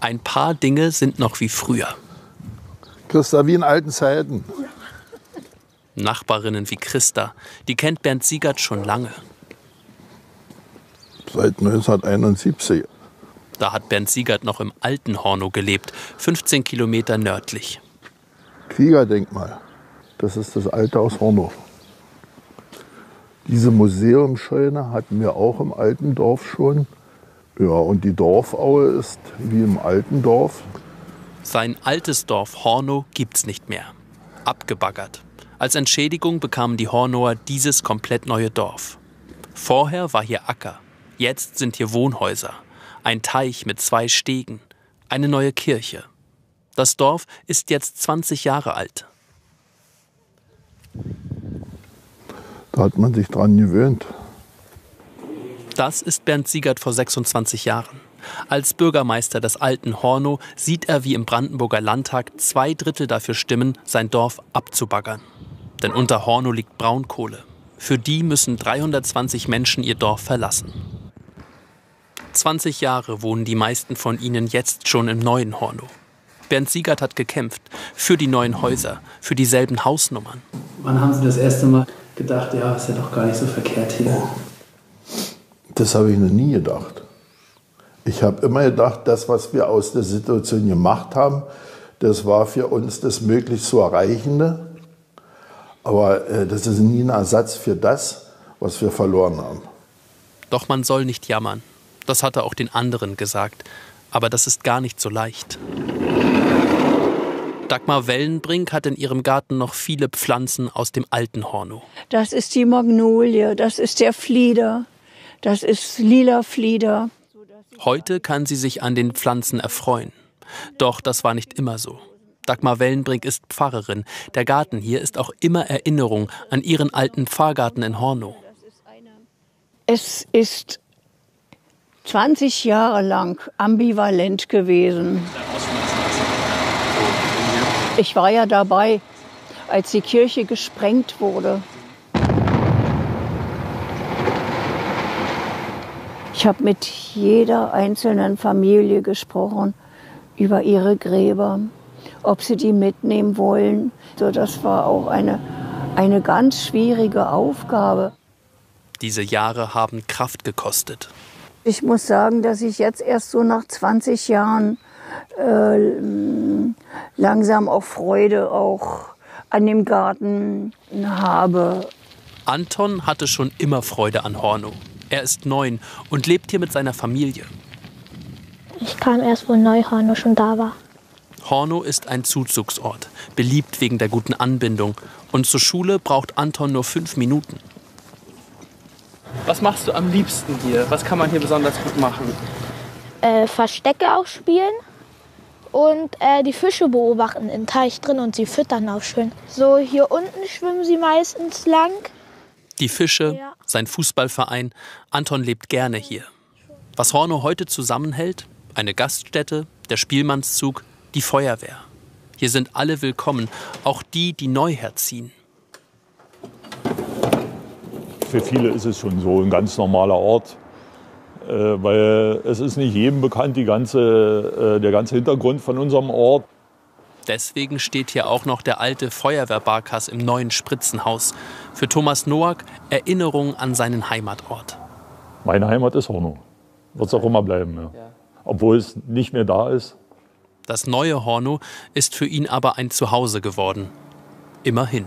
Ein paar Dinge sind noch wie früher. Christa, wie in alten Zeiten. Nachbarinnen wie Christa, die kennt Bernd Siegert schon lange. Seit 1971. Da hat Bernd Siegert noch im alten Hornow gelebt, 15 Kilometer nördlich. Kriegerdenkmal. Das ist das alte aus Hornow. Diese Museumscheune hatten wir auch im alten Dorf schon. Ja, und die Dorfaue ist wie im alten Dorf. Sein altes Dorf Hornow gibt's nicht mehr. Abgebaggert. Als Entschädigung bekamen die Hornower dieses komplett neue Dorf. Vorher war hier Acker. Jetzt sind hier Wohnhäuser. Ein Teich mit zwei Stegen. Eine neue Kirche. Das Dorf ist jetzt 20 Jahre alt. Da hat man sich dran gewöhnt. Das ist Bernd Siegert vor 26 Jahren. Als Bürgermeister des alten Hornow sieht er, wie im Brandenburger Landtag zwei Drittel dafür stimmen, sein Dorf abzubaggern. Denn unter Hornow liegt Braunkohle. Für die müssen 320 Menschen ihr Dorf verlassen. 20 Jahre wohnen die meisten von ihnen jetzt schon im neuen Hornow. Bernd Siegert hat gekämpft für die neuen Häuser, für dieselben Hausnummern. Wann haben Sie das erste Mal gedacht, ja, ist ja doch gar nicht so verkehrt hier? Das habe ich noch nie gedacht. Ich habe immer gedacht, das, was wir aus der Situation gemacht haben, das war für uns das möglichst zu Erreichende. Aber äh, das ist nie ein Ersatz für das, was wir verloren haben. Doch man soll nicht jammern. Das hat er auch den anderen gesagt. Aber das ist gar nicht so leicht. Dagmar Wellenbrink hat in ihrem Garten noch viele Pflanzen aus dem alten Hornow. Das ist die Magnolie, das ist der Flieder, das ist lila Flieder. Heute kann sie sich an den Pflanzen erfreuen. Doch das war nicht immer so. Dagmar Wellenbrink ist Pfarrerin. Der Garten hier ist auch immer Erinnerung an ihren alten Pfarrgarten in Hornow. Es ist 20 Jahre lang ambivalent gewesen. Ich war ja dabei, als die Kirche gesprengt wurde. Ich habe mit jeder einzelnen Familie gesprochen über ihre Gräber, ob sie die mitnehmen wollen. So, das war auch eine, eine ganz schwierige Aufgabe. Diese Jahre haben Kraft gekostet. Ich muss sagen, dass ich jetzt erst so nach 20 Jahren äh, langsam auch Freude auch an dem Garten habe. Anton hatte schon immer Freude an Hornow. Er ist neun und lebt hier mit seiner Familie. Ich kam erst, wo Neuhornow schon da war. Hornow ist ein Zuzugsort, beliebt wegen der guten Anbindung. Und zur Schule braucht Anton nur fünf Minuten. Was machst du am liebsten hier? Was kann man hier besonders gut machen? Äh, Verstecke auch spielen und äh, die Fische beobachten im Teich drin und sie füttern auch schön. So hier unten schwimmen sie meistens lang. Die Fische, Ja. sein Fußballverein. Anton lebt gerne hier. Was Hornow heute zusammenhält? Eine Gaststätte, der Spielmannszug, die Feuerwehr. Hier sind alle willkommen, auch die, die neu herziehen. Für viele ist es schon so ein ganz normaler Ort, äh, weil es ist nicht jedem bekannt, die ganze, äh, der ganze Hintergrund von unserem Ort. Deswegen steht hier auch noch der alte Feuerwehrbarkas im neuen Spritzenhaus. Für Thomas Noack Erinnerung an seinen Heimatort. Meine Heimat ist Hornow. Wird es auch immer bleiben. Ja. Obwohl es nicht mehr da ist. Das neue Hornow ist für ihn aber ein Zuhause geworden. Immerhin.